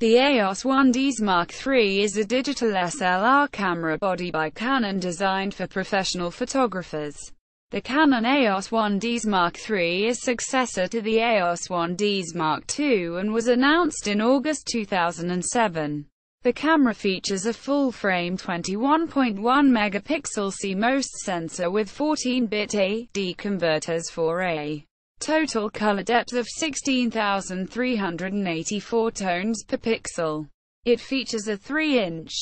The EOS 1Ds Mark III is a digital SLR camera body by Canon designed for professional photographers. The Canon EOS 1Ds Mark III is successor to the EOS 1Ds Mark II and was announced in August 2007. The camera features a full-frame 21.1 megapixel CMOS sensor with 14-bit A/D converters for a total color depth of 16,384 tones per pixel. It features a 3-inch,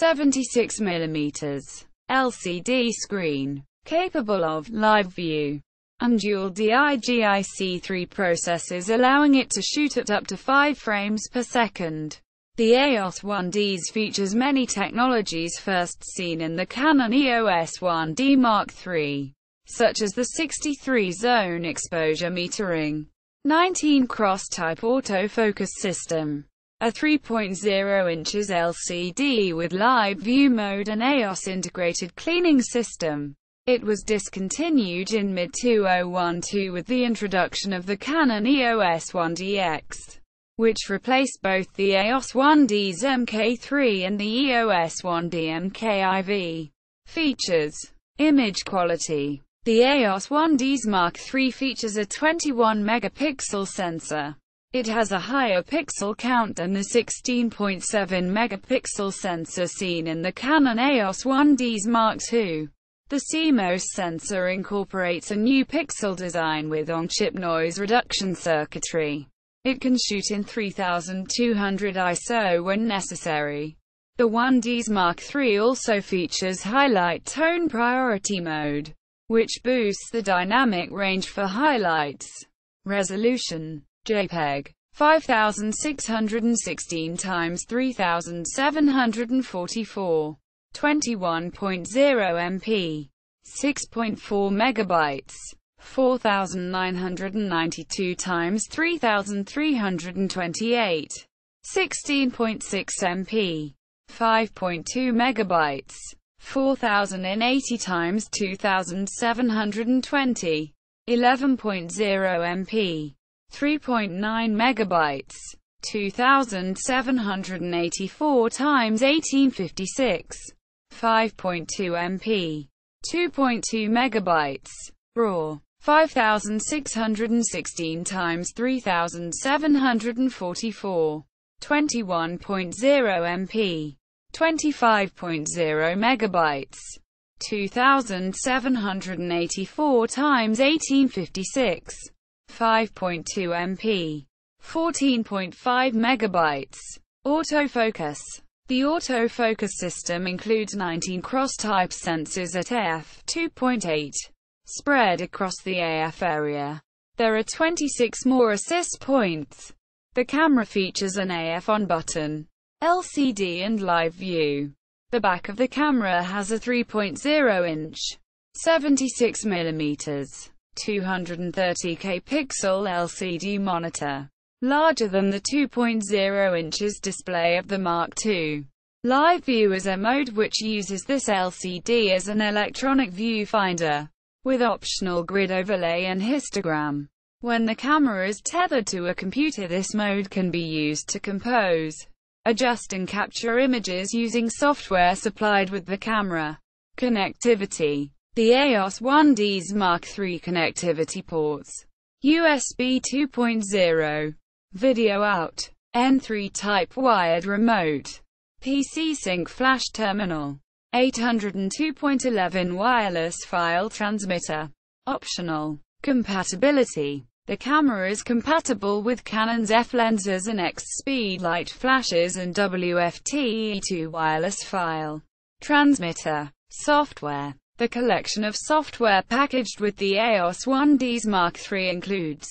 76mm LCD screen, capable of live view and dual DIGIC3 processors allowing it to shoot at up to 5 frames per second. The EOS 1Ds features many technologies first seen in the Canon EOS 1D Mark III such as the 63-zone exposure metering, 19 cross-type autofocus system, a 3.0 inches LCD with live view mode and EOS integrated cleaning system. It was discontinued in mid-2012 with the introduction of the Canon EOS 1DX, which replaced both the EOS 1Ds MK3 and the EOS 1D MKIV. Features Image quality the EOS 1Ds Mark III features a 21-megapixel sensor. It has a higher pixel count than the 16.7-megapixel sensor seen in the Canon EOS 1Ds Mark II. The CMOS sensor incorporates a new pixel design with on-chip noise reduction circuitry. It can shoot in 3200 ISO when necessary. The 1Ds Mark III also features highlight tone priority mode which boosts the dynamic range for highlights. Resolution. JPEG. 5616 x 3744 21.0 MP 6.4 megabytes. 4992 x 3328 16.6 MP 5.2 megabytes 4080 times 2720. 11.0 MP. 3.9 megabytes. 2784 times 1856. 5.2 MP. 2.2 megabytes. RAW. 5616 times 3744. 21.0 MP. 25.0 megabytes. 2784 times 1856. 5.2 MP. 14.5 megabytes. Autofocus. The autofocus system includes 19 cross-type sensors at f2.8, spread across the AF area. There are 26 more assist points. The camera features an AF on button, LCD and live view. The back of the camera has a 3.0-inch, 76mm, 230k pixel LCD monitor, larger than the 2.0 inches display of the Mark II. Live View is a mode which uses this LCD as an electronic viewfinder, with optional grid overlay and histogram. When the camera is tethered to a computer this mode can be used to compose adjust and capture images using software supplied with the camera. Connectivity. The EOS 1Ds Mark III connectivity ports. USB 2.0 Video out. N3 type wired remote. PC sync flash terminal. 802.11 wireless file transmitter. Optional. Compatibility the camera is compatible with Canon's EF lenses and EX Speedlite flashes and WFT-E2 wireless file transmitter software. The collection of software packaged with the EOS 1Ds Mark III includes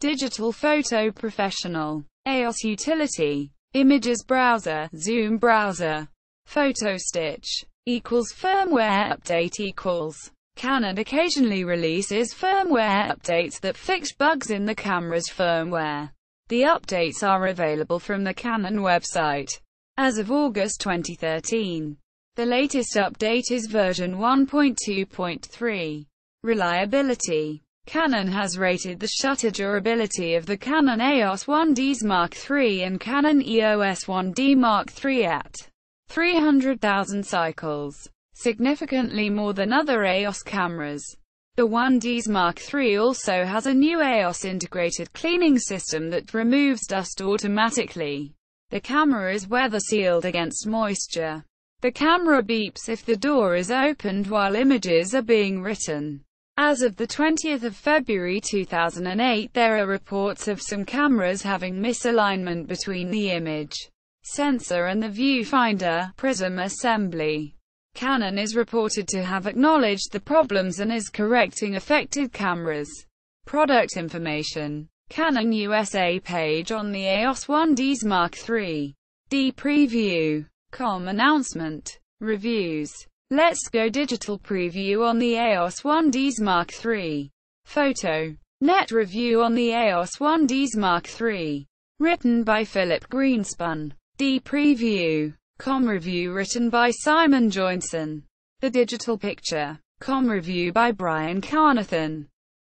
Digital Photo Professional, EOS Utility, Images Browser, Zoom Browser, Photo Stitch, equals firmware update equals Canon occasionally releases firmware updates that fix bugs in the camera's firmware. The updates are available from the Canon website. As of August 2013, the latest update is version 1.2.3. Reliability Canon has rated the shutter durability of the Canon EOS 1Ds Mark III and Canon EOS 1D Mark III at 300,000 cycles, significantly more than other EOS cameras. The 1Ds Mark III also has a new EOS integrated cleaning system that removes dust automatically. The camera is weather sealed against moisture. The camera beeps if the door is opened while images are being written. As of 20 February 2008 there are reports of some cameras having misalignment between the image sensor and the viewfinder prism assembly. Canon is reported to have acknowledged the problems and is correcting affected cameras. Product information Canon USA page on the EOS 1Ds Mark III. D preview. Com announcement. Reviews Let's Go Digital Preview on the EOS 1Ds Mark III. Photo. Net review on the EOS 1Ds Mark III. Written by Philip Greenspun. D Preview. Com review written by Simon Joinson. The Digital Picture. Com review by Bryan Carnathan.